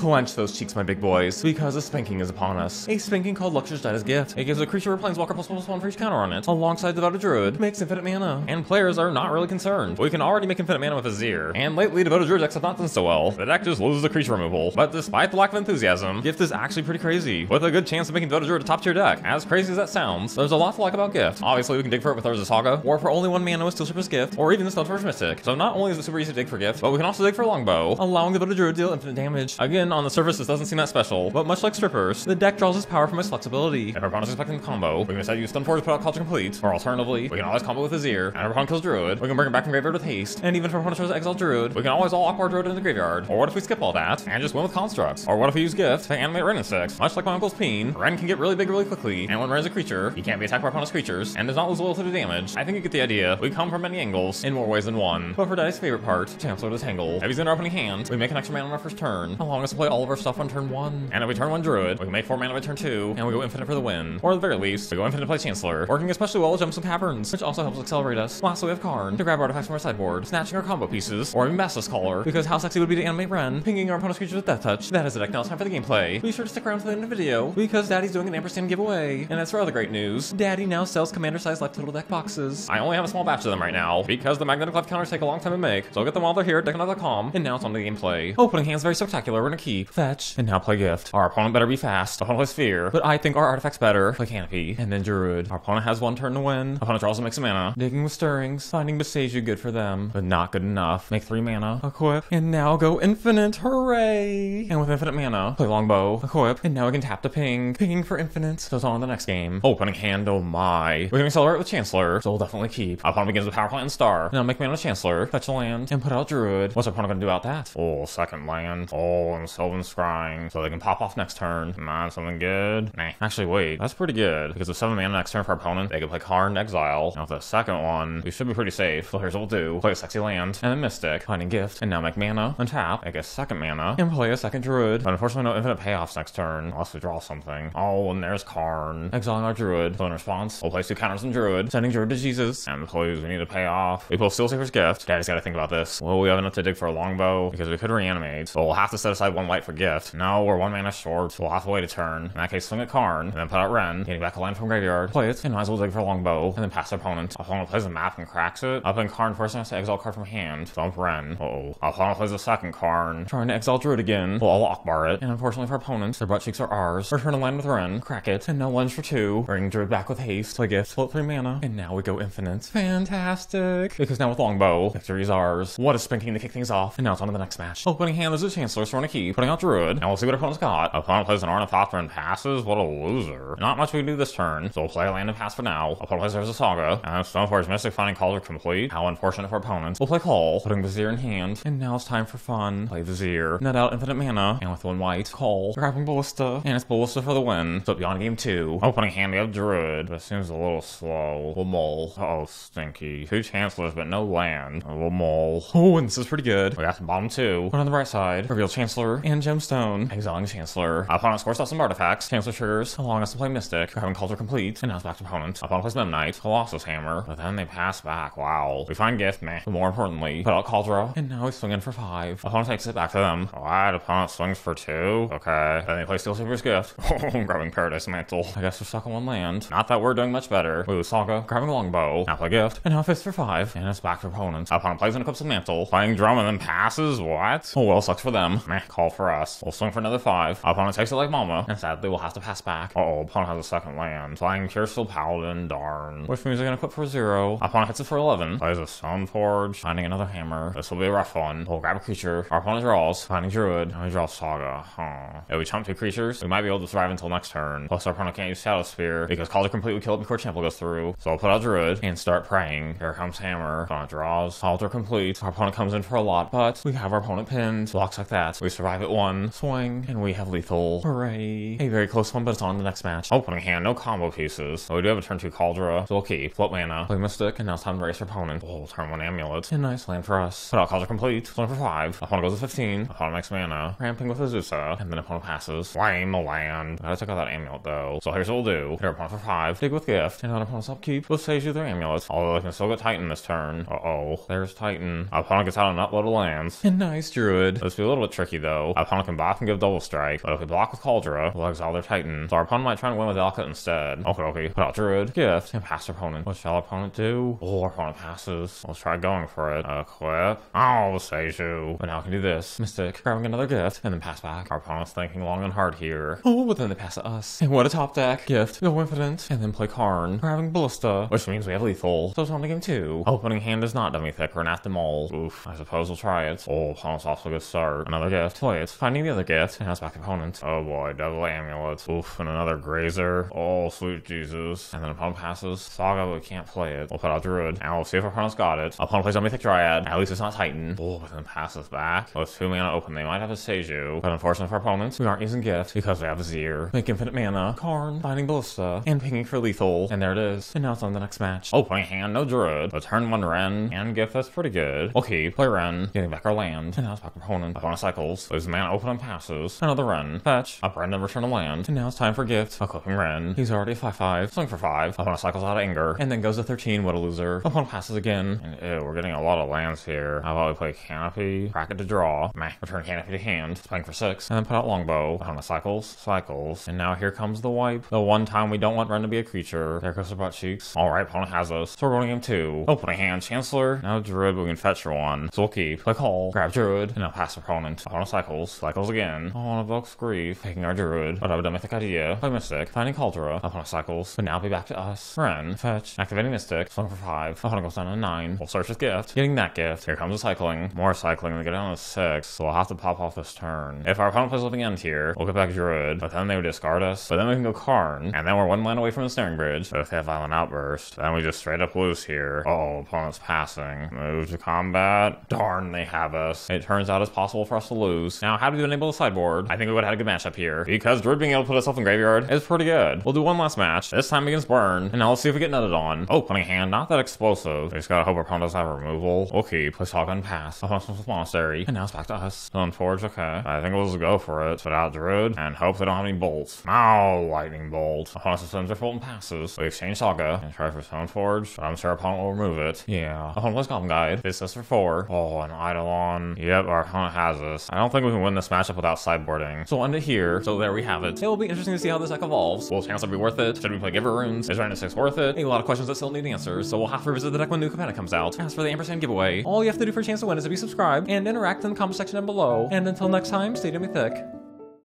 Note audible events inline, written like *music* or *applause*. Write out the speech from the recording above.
Clench those cheeks, my big boys, because a spanking is upon us. A spanking called Luxior's Gift. It gives a creature or planeswalker plus plus one for each counter on it, alongside Devoted Druid, makes infinite mana. And players are not really concerned. We can already make infinite mana with Vizier, and lately Devoted Druid decks have not done so well. The deck just loses the creature removal. But despite the lack of enthusiasm, Gift is actually pretty crazy, with a good chance of making Devoted Druid a top tier deck. As crazy as that sounds, there's a lot to like about Gift. Obviously, we can dig for it with Urza Saga, or for only one mana with Steel Gift, or even the Surface Mystic. So not only is it super easy to dig for Gift, but we can also dig for Longbow, allowing the Devoted Druid to deal infinite damage. Again, on the surface, this doesn't seem that special, but much like Strippers, the deck draws its power from its flexibility. If our opponent's expecting the combo, we can decide to use Stoneforge to put out Kaldra Compleat, or alternatively, we can always combo with Vizier, and if our opponent kills Druid, we can bring him back from graveyard with haste, and even if our opponent tries to exile Druid, we can always all Aqua Druid in the graveyard. Or what if we skip all that, and just win with Constructs? Or what if we use Gift to animate Wrenn and Six? Much like my uncle's Peen, Wrenn can get really big really quickly, and when Ren is a creature, he can't be attacked by opponent's creatures, and does not lose loyalty to the damage. I think you get the idea. We come from many angles, in more ways than one. But for Daddy's favorite part, Chancellor Tangle. If he's in our opening hand, we make an extra mana on our first turn, allowing us to play all of our stuff on turn one. And if we turn one Druid, we can make four mana by turn two, and we go infinite for the win. Or at the very least, we go infinite to play Chancellor, working especially well with Gemstone Caverns, which also helps accelerate us. Lastly, we have Karn to grab artifacts from our sideboard, snatching our combo pieces, or even Basilisk Collar, because how sexy would it be to animate Wrenn, pinging our opponent's creatures with Death Touch. That is the deck. Now it's time for the gameplay. Be sure to stick around to the end of the video, because Daddy's doing an ampersand giveaway. And as for other great news, Daddy now sells commander-sized life total deck boxes. I only have a small batch of them right now, because the magnetic life counters take a long time to make, so I'll get them while they're here at decknut.com, and now it's on the gameplay. Opening hand's very spectacular, we're gonna keep, fetch, and now play gift. Our opponent better be fast, opponent has fear, but I think our artifact's better, play canopy, and then druid. Our opponent has one turn to win, opponent draws and makes a mana, digging with stirrings, finding Boseiju good for them, but not good enough. Make three mana, equip, and now go infinite, hooray! And with infinite mana, play longbow, equip, and now we can tap to ping, pinging for infinite, so it's on the next game. Opening hand, oh my. We can accelerate with Chancellor, so we'll definitely keep. Our opponent begins with Power Plant and Star, now make mana Chancellor, fetch a land, and put out Druid. What's our opponent gonna do about that? Oh, second land. Oh, and Sylvan Scrying, so they can pop off next turn. On, something good. Nah, actually wait, that's pretty good, because with seven mana next turn for our opponent, they can play Karn Exile. Now with the second one, we should be pretty safe. So here's what we'll do. Play a sexy land, and a Mystic, finding Gift, and now make mana, untap, make a second mana, and play a second Druid. But unfortunately no infinite payoffs next turn, unless we draw something. Oh, and there's Karn. Exiling our Druid. So in response, we'll place two counters on Druid, sending Druid to Jesus. And please, we need to pay off. We pull Steelshaper's Gift. Daddy's gotta think about this. Well, we have enough to dig for a longbow, because we could reanimate. So we'll have to set aside white for Gift. No, we're one mana short, so we'll have to wait a turn. In that case, swing at Karn, and then put out Wrenn, getting back a land from graveyard, play it, and might as well dig for longbow, and then pass our opponent. Opponent plays a map and cracks it. Up in Karn forcing us to exile card from hand. Dump Wrenn. Uh oh. Opponent plays a second Karn, trying to exile Druid again. We'll all Akbar it, and unfortunately for our opponent, their butt cheeks are ours. Return a land with Wrenn, crack it, and now lunge for two. Bring Druid back with haste, play gift, float three mana, and now we go infinite. Fantastic! Because now with Longbow, victory is ours. What a spanking to kick things off, and now it's on to the next match. Opening hand, there's a Chancellor, so we're putting out Druid. Now we'll see what our opponent's got. Opponent plays an Ornithopter and passes. What a loser. Not much we can do this turn, so we'll play a land and pass for now. Opponent plays a Saga, and Stoneforge Mystic Finding Kaldra Compleat. How unfortunate for opponents. We'll play Call, putting Vizier in hand, and now it's time for fun. Play Vizier, net out infinite mana, and with one white, Call, grabbing Ballista, and it's Ballista for the win. So beyond game two, opening hand we have Druid, but it seems a little slow. We'll mull. Uh oh, stinky. Two Chancellors, but no land. We'll mull. Oh, and this is pretty good. We got the bottom two. One on the right side, reveal Chancellor and Gemstone, exiling Chancellor. Our opponent scores out some artifacts, Chancellor triggers, allowing us to play Mystic, grabbing Kaldra Compleat, and now it's back to opponent. Opponent plays Memnite, Colossus Hammer, but then they pass back. Wow. We find Gift, meh. But more importantly, put out Kaldra, and now we swing in for five. Opponent takes it back to them. Alright, opponent swings for two. Okay. Then they play Steelshaper's Gift. *laughs* Oh, grabbing Paradise Mantle. I guess we're stuck on one land. Not that we're doing much better. Ooh, Saga, grabbing Longbow. Now play Gift, and now Fist for five, and it's back to opponent. Opponent plays an Eclipse of Mantle, playing Drum and then passes. What? Oh well, sucks for them. Meh, call for us. We'll swing for another five. Our opponent takes it like Mama, and sadly we'll have to pass back. Uh oh, opponent has a second land. Playing Puresteel Paladin, darn. Which means they're gonna equip for zero. Opponent hits it for 11. Plays a Stoneforge, finding another hammer. This will be a rough one. We'll grab a creature. Our opponent draws, finding Druid, and we draw Saga. Huh. If we chump two creatures, we might be able to survive until next turn. Plus our opponent can't use Shadowspear, because Kaldra completely killed before Temple goes through. So I'll put out Druid, and start praying. Here comes Hammer. Opponent draws. Kaldra Compleat. Our opponent comes in for a lot, but we have our opponent pinned. Blocks like that. We survive at one. Swing, and we have lethal. Hooray. A very close one, but it's on the next match. Opening hand, no combo pieces. So we do have a turn two Kaldra. So we'll keep. Float mana. Play Mystic, and now it's time to race our opponent. Oh, turn one Amulet. And nice land for us. Put out Kaldra Compleat. Swing for five. Opponent goes to 15. Opponent makes mana. Ramping with Azusa. And then opponent passes. Flame the land. Gotta take out that amulet though. So here's what we'll do. Hit our opponent for five. Dig with gift. And on opponent's upkeep. We'll save you their amulet. Although they can still get Titan this turn. Uh oh. There's Titan. Opponent gets out an upload of lands. And nice druid. This be a little bit tricky though. Our opponent can block and give double strike, we block with Kaldra, we'll exile their Titan. So our opponent might try and win with Alka instead. Okay, okay. Put out Druid, Gift, and pass opponent. What shall opponent do? Oh, our opponent passes. Let's try going for it. Equip. Oh, Seiju. But now we can do this. Mystic, grabbing another gift, and then pass back. Our opponent's thinking long and hard here. Oh, but then they pass to us. And what a top deck. Gift, go Infinite, and then play Karn. Having Ballista, which means we have Lethal. So it's on to game two. Opening hand is not dummy thick or an all. Oof, I suppose we'll try it. Oh, opponent's off to a good start. Another gift. Play it. Finding the other gift, and has back opponent. Oh boy, double amulet. Oof, and another Grazer. Oh, sweet Jesus. And then opponent passes. Saga, we can't play it. We'll put out Druid. And we'll see if our opponent's got it. Opponent plays Dummy Thick Dryad. At least it's not Titan. Oh, but then passes back. With two mana open, they might have a Seiju. But unfortunately for opponents, we aren't using gift because we have Vizier. Make infinite mana. Karn, finding Ballista, and pinging for lethal. And there it is. And now it's on the next match. Oh, Opening hand, no Druid. But turn one Wrenn and gift, that's pretty good. Okay, play Wrenn, getting back our land. And now it's back opponent. Opponent cycles. Mana open and passes. Another run. Fetch. Up Wrenn and return a land. And now it's time for gift. Equipping Wrenn. He's already 5-5. Swing for 5. Opponent cycles out of anger. And then goes to 13. What a loser. Opponent passes again. And ew, we're getting a lot of lands here. How about we play Canopy? Crack it to draw. Meh. Return Canopy to hand. Playing for 6. And then put out Longbow. Opponent cycles. Cycles. And now here comes the wipe. The one time we don't want Ren to be a creature. There goes the butt cheeks. Alright, opponent has us. So we're going game 2. Opening hand. Chancellor. Now Druid, we can fetch for one. So we'll keep. Play Call. Grab Druid. And now pass opponent. Opponent cycles. Cycles Cycles again. Oh, evokes grief. Taking our Druid. I have a mythic idea. Play Mystic. Finding Kaldra. Opponent cycles. But now be back to us. Wrenn. Fetch. Activating Mystic. Swing for 5. Opponent goes down to 9. We'll search his gift. Getting that gift. Here comes the cycling. More cycling. We get down to 6. So we'll have to pop off this turn. If our opponent plays Living End here, we'll get back Druid. But then they would discard us. But then we can go Karn. And then we're one land away from the Snaring Bridge. But if they have Violent Outburst, then we just straight up lose here. Oh, opponent's passing. Move to combat. Darn, they have us. It turns out it's possible for us to lose. Now, how do we enable the sideboard? I think we would have had a good matchup here. Because Druid being able to put itself in graveyard is pretty good. We'll do one last match. This time against Burn. And now let's see if we get nutted on. Oh, putting hand. Not that explosive. We just gotta hope our opponent doesn't have removal. Okay, play Shotgun Pass. Oh, opponent's Monastery. And now it's back to us. Unforge, okay. I think we'll just go for it. Put out Druid. And hope they don't have any bolts. Oh, Lightning Bolt. Opponent suspends their Fulton passes. We exchange Saga. And try for Stoneforge. But I'm sure our opponent will remove it. Yeah. Opponent plays Goblin Guide. This is for four. Oh, an Eidolon. Yep, our opponent has us. I don't think we can win this matchup without sideboarding. So it here. So there we have it. It will be interesting to see how this deck evolves. Will Chancellor be worth it? Should we play Giver Runes? Is Random 6 worth it? A lot of questions that still need answers, so we'll have to revisit the deck when new Capenna comes out. As for the Ampersand giveaway, all you have to do for a chance to win is to be subscribed and interact in the comment section down below. And until next time, stay dummy thick.